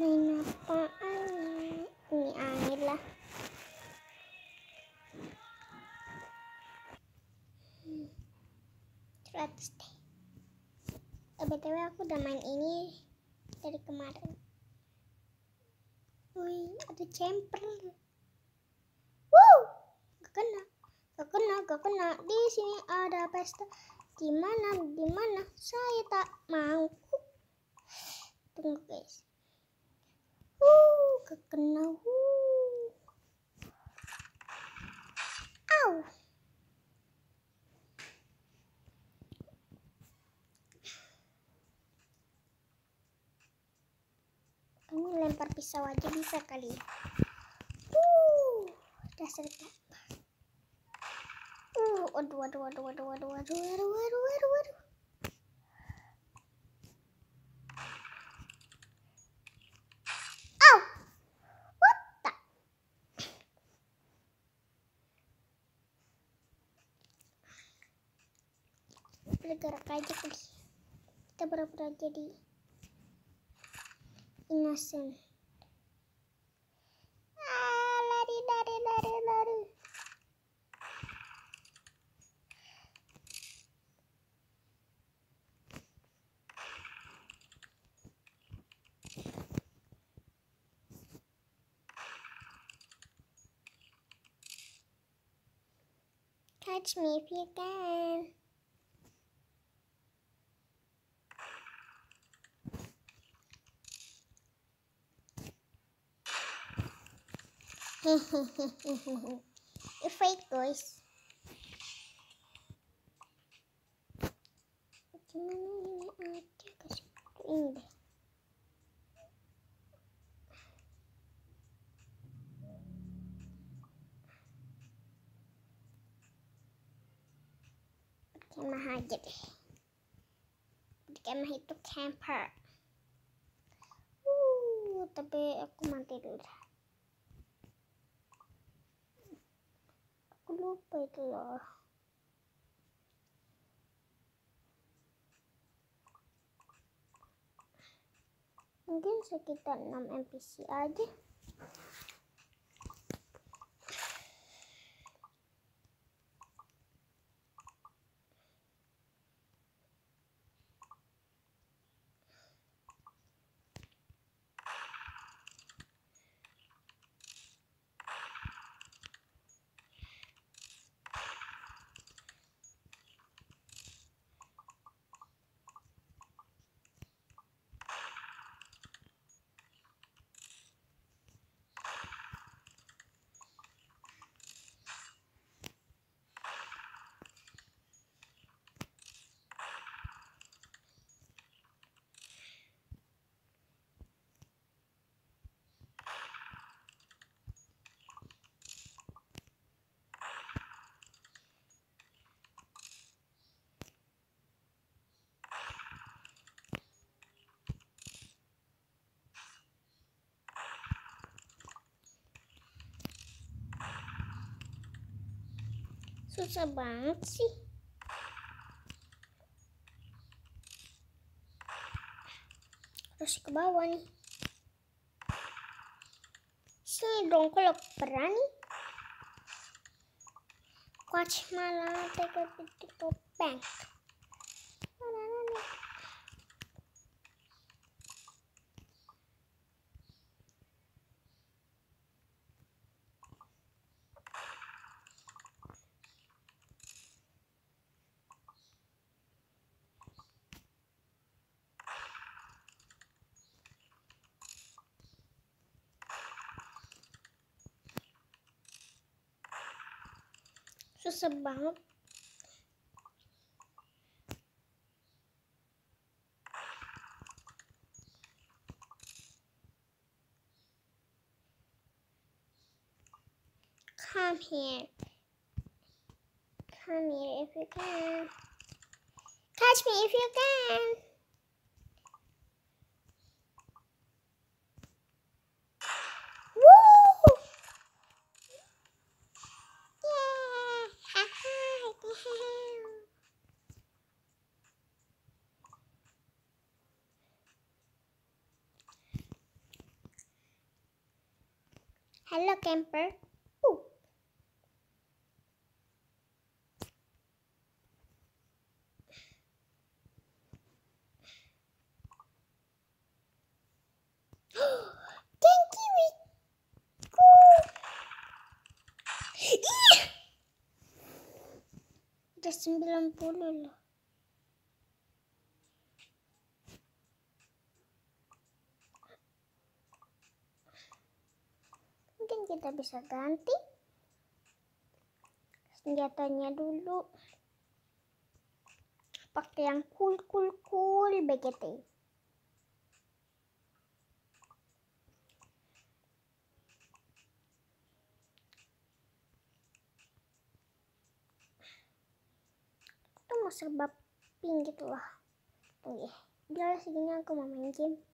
main apaan? Ini air lah. Hmm. 100 deh eh, btw aku udah main ini dari kemarin. Wih ada camper. Wow gak kena gak kena gak kena. Di sini ada pesta. Di mana di mana saya tak mau. Tunggu guys uh gak kena uh Ow. Ini lempar pisau aja bisa kali. Uh, dasar Uh, aduh, aduh, aduh, aduh, aduh, aduh, aduh, aduh, aduh, aduh. Bergerak aja kali. Kita pura-pura jadi innocent. Ah, lari, lari, lari, lari. Catch me if you can. Fake guys. Gimana ini itu camper. Uh, tapi aku mati dulu. Aku lupa itu loh. Mungkin sekitar 6 NPC aja. Susah banget sih. Terus ke bawah nih. Sini dong kalau berani. Watch malah take a bank. Susah banget. Come here. Come here if you can. Catch me if you can. Hello camper. Uh. Thank you. Cool. Ih. Udah 90 loh. Mungkin kita bisa ganti senjatanya dulu. Pakai yang cool cool cool BGT. Itu mau serba pink gitu lah. Tunggu ya. Biar segini aku mau main game.